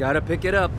Gotta pick it up.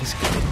Life is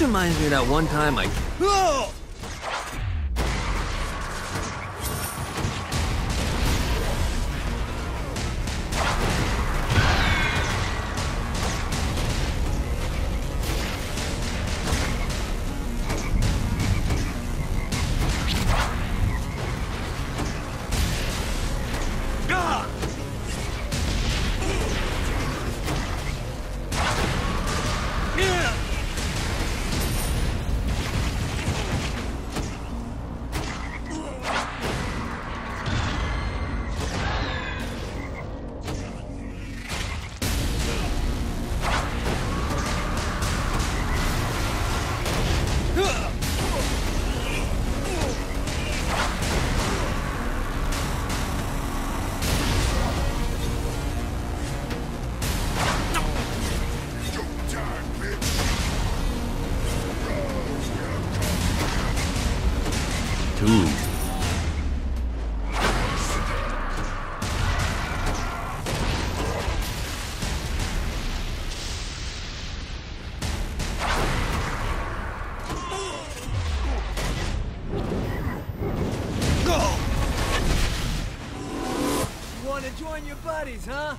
reminds me of that one time I... Too. Wanna join your buddies, huh?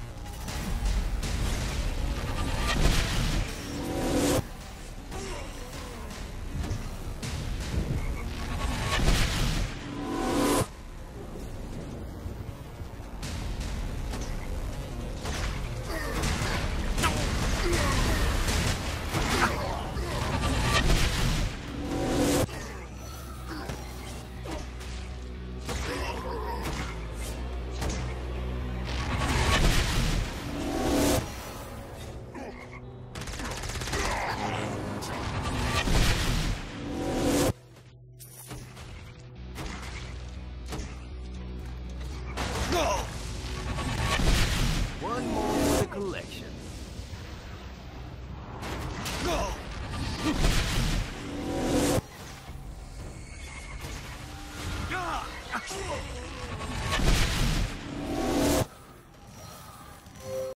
Collection.